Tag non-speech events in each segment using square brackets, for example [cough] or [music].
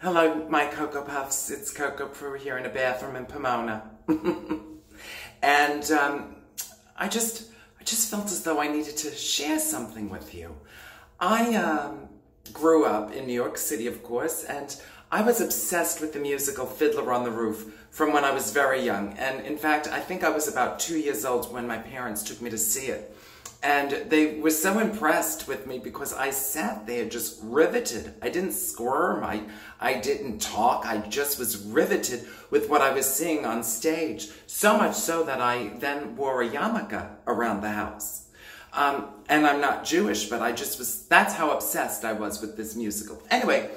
Hello, my Coco Puffs. It's Coco Peru here in a bathroom in Pomona. [laughs] and um, I just I just felt as though I needed to share something with you. I um, grew up in New York City, of course, and I was obsessed with the musical Fiddler on the Roof from when I was very young. And in fact, I think I was about two years old when my parents took me to see it. And they were so impressed with me because I sat there just riveted. I didn't squirm. I, I didn't talk. I just was riveted with what I was seeing on stage. So much so that I then wore a yarmulke around the house. Um, and I'm not Jewish, but I just was, that's how obsessed I was with this musical. Anyway,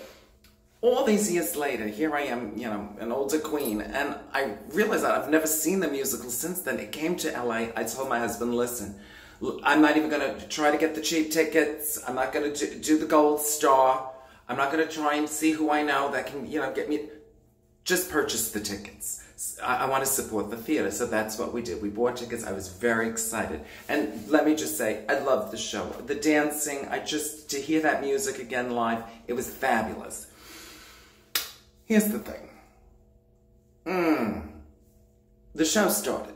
all these years later, here I am, you know, an older queen, and I realized that I've never seen the musical since then. It came to LA. I told my husband, listen, I'm not even going to try to get the cheap tickets. I'm not going to do the gold star. I'm not going to try and see who I know that can, you know, get me. Just purchase the tickets. I, I want to support the theater, so that's what we did. We bought tickets. I was very excited. And let me just say, I love the show. The dancing, I just, to hear that music again live, it was fabulous. Here's the thing. Mmm. The show started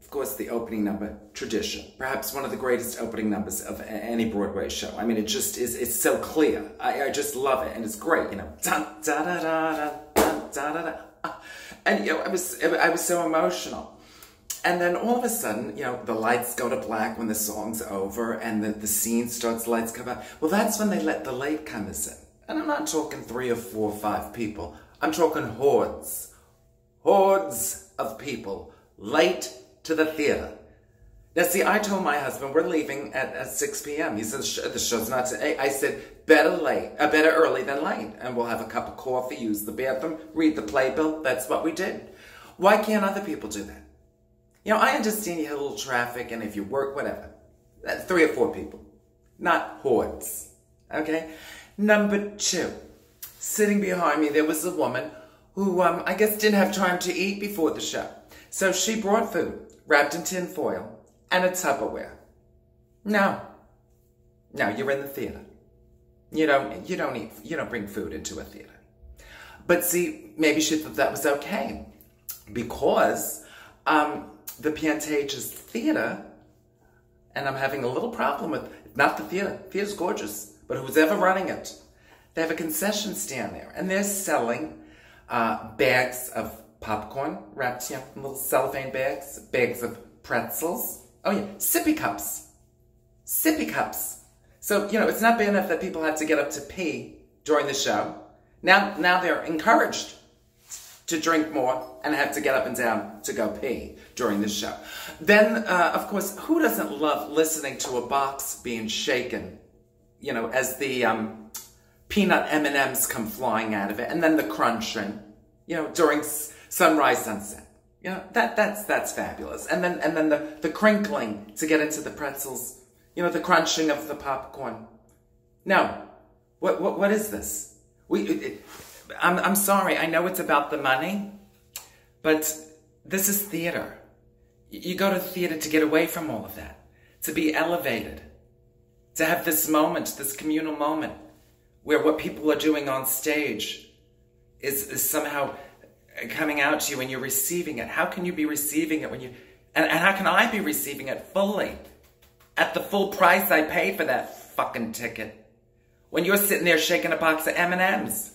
of course, the opening number, tradition. Perhaps one of the greatest opening numbers of any Broadway show. I mean, it just is, it's so clear. I, I just love it, and it's great, you know. Da, da, da, da, da, da, da, da. And, you know, I was, I was so emotional. And then all of a sudden, you know, the lights go to black when the song's over, and the, the scene starts, lights come out. Well, that's when they let the latecomers in. And I'm not talking three or four or five people. I'm talking hordes. Hordes of people. Late to the theater. Now, see, I told my husband we're leaving at, at 6 p.m. He says the show's not today. I said better late, uh, better early than late, and we'll have a cup of coffee, use the bathroom, read the playbill. That's what we did. Why can't other people do that? You know, I understand you have a little traffic, and if you work, whatever. That's three or four people, not hordes. Okay. Number two, sitting behind me, there was a woman who um, I guess didn't have time to eat before the show, so she brought food wrapped in tin foil, and a Tupperware. No. No, you're in the theater. You don't, you don't eat, you don't bring food into a theater. But see, maybe she thought that was okay because um, the Pantages Theater, and I'm having a little problem with, not the theater, theater's gorgeous, but who's ever running it, they have a concession stand there, and they're selling uh, bags of popcorn wrapped in little cellophane bags, bags of pretzels. Oh yeah, sippy cups. Sippy cups. So, you know, it's not bad enough that people had to get up to pee during the show. Now, now they're encouraged to drink more and have to get up and down to go pee during the show. Then, uh, of course, who doesn't love listening to a box being shaken, you know, as the um, peanut M&Ms come flying out of it, and then the crunching, you know, during sunrise, sunset. You know, that, that's, that's fabulous. And then, and then the, the crinkling to get into the pretzels. You know, the crunching of the popcorn. No. What, what, what is this? We, it, it, I'm, I'm sorry. I know it's about the money, but this is theater. You go to theater to get away from all of that, to be elevated, to have this moment, this communal moment, where what people are doing on stage is, is somehow coming out to you and you're receiving it. How can you be receiving it when you, and, and how can I be receiving it fully? At the full price I paid for that fucking ticket. When you're sitting there shaking a box of M&Ms.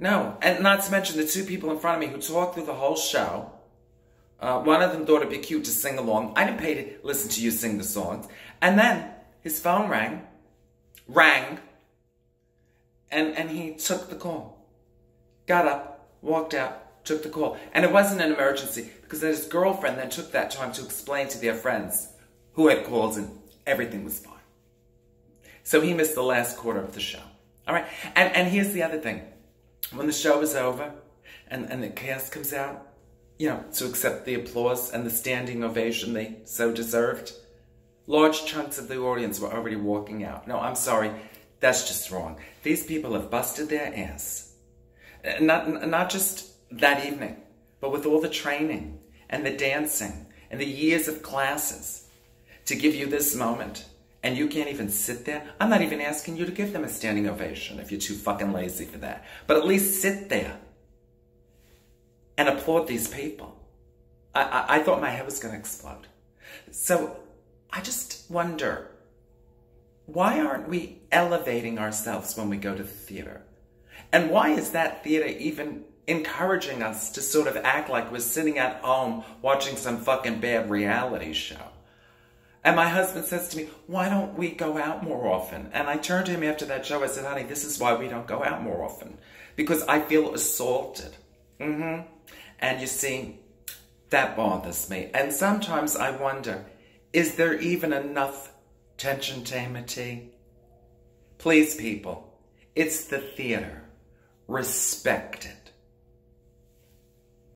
No, and not to mention the two people in front of me who talked through the whole show. Uh, one of them thought it'd be cute to sing along. I didn't pay to listen to you sing the songs. And then his phone rang, rang, and, and he took the call. Got up, walked out, took the call. And it wasn't an emergency because his girlfriend then took that time to explain to their friends who had called and everything was fine. So he missed the last quarter of the show. All right. And, and here's the other thing. When the show is over and, and the cast comes out, you know, to accept the applause and the standing ovation they so deserved, large chunks of the audience were already walking out. No, I'm sorry. That's just wrong. These people have busted their ass not, not just that evening, but with all the training and the dancing and the years of classes to give you this moment and you can't even sit there. I'm not even asking you to give them a standing ovation if you're too fucking lazy for that. But at least sit there and applaud these people. I, I, I thought my head was going to explode. So I just wonder why aren't we elevating ourselves when we go to the theater? And why is that theater even encouraging us to sort of act like we're sitting at home watching some fucking bad reality show? And my husband says to me, why don't we go out more often? And I turned to him after that show. I said, honey, this is why we don't go out more often. Because I feel assaulted. Mm-hmm. And you see, that bothers me. And sometimes I wonder, is there even enough tension tamity? Please, people, it's the theater. Respect it.